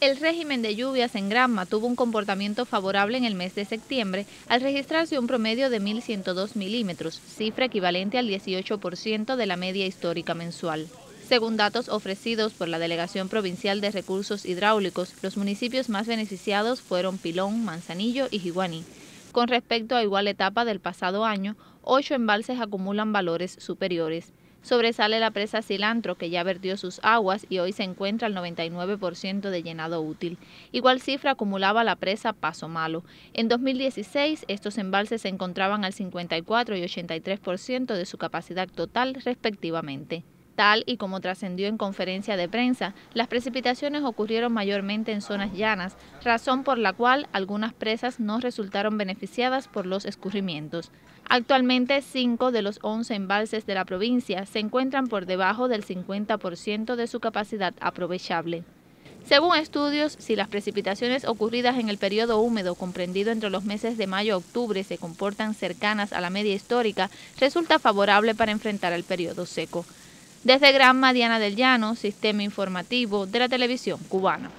El régimen de lluvias en Granma tuvo un comportamiento favorable en el mes de septiembre al registrarse un promedio de 1.102 milímetros, cifra equivalente al 18% de la media histórica mensual. Según datos ofrecidos por la Delegación Provincial de Recursos Hidráulicos, los municipios más beneficiados fueron Pilón, Manzanillo y Jiguaní. Con respecto a igual etapa del pasado año, ocho embalses acumulan valores superiores. Sobresale la presa Cilantro, que ya vertió sus aguas y hoy se encuentra al 99% de llenado útil. Igual cifra acumulaba la presa Paso Malo. En 2016, estos embalses se encontraban al 54 y 83% de su capacidad total, respectivamente. Tal y como trascendió en conferencia de prensa, las precipitaciones ocurrieron mayormente en zonas llanas, razón por la cual algunas presas no resultaron beneficiadas por los escurrimientos. Actualmente, cinco de los 11 embalses de la provincia se encuentran por debajo del 50% de su capacidad aprovechable. Según estudios, si las precipitaciones ocurridas en el periodo húmedo comprendido entre los meses de mayo a octubre se comportan cercanas a la media histórica, resulta favorable para enfrentar el periodo seco. Desde Gran Madiana del Llano, Sistema Informativo de la Televisión Cubana.